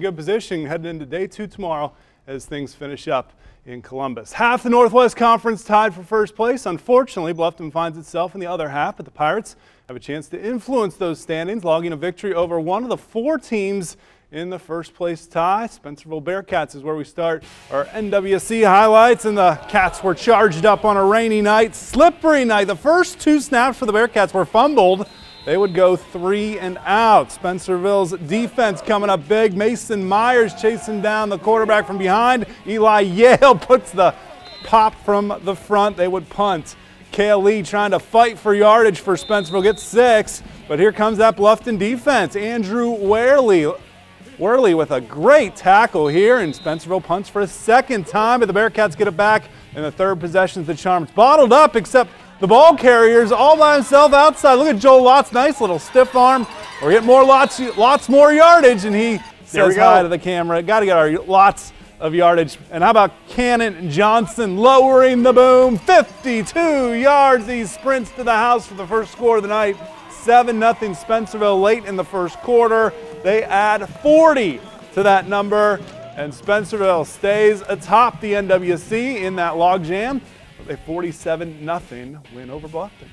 Good position heading into day two tomorrow as things finish up in Columbus. Half the Northwest Conference tied for first place. Unfortunately, Bluffton finds itself in the other half, but the Pirates have a chance to influence those standings, logging a victory over one of the four teams in the first place tie. Spencerville Bearcats is where we start our NWC highlights, and the Cats were charged up on a rainy night, slippery night. The first two snaps for the Bearcats were fumbled. They would go three and out. Spencerville's defense coming up big. Mason Myers chasing down the quarterback from behind. Eli Yale puts the pop from the front. They would punt. Kale Lee trying to fight for yardage for Spencerville, gets six. But here comes that Bluffton defense. Andrew Worley Worley with a great tackle here, and Spencerville punts for a second time, but the Bearcats get it back in the third possession. The Charms bottled up, except the ball carrier's all by himself outside. Look at Joel Lots, nice little stiff arm. We're getting more lots, lots more yardage, and he says hi to the camera. Got to get our lots of yardage. And how about Cannon Johnson lowering the boom? 52 yards. He sprints to the house for the first score of the night. 7 0 Spencerville late in the first quarter. They add 40 to that number, and Spencerville stays atop the NWC in that logjam with a 47 0 win over Bluffton.